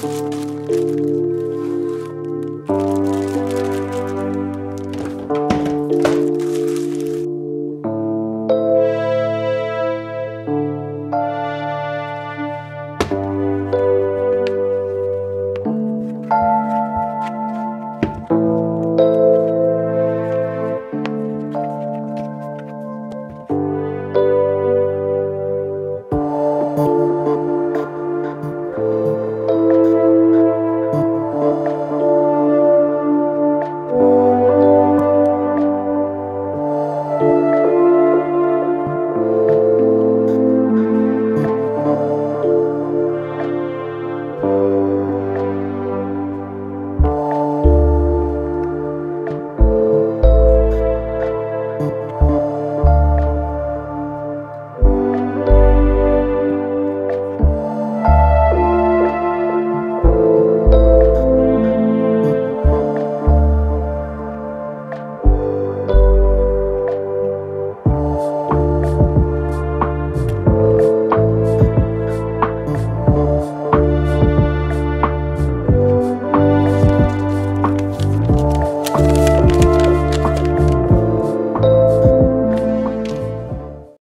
Música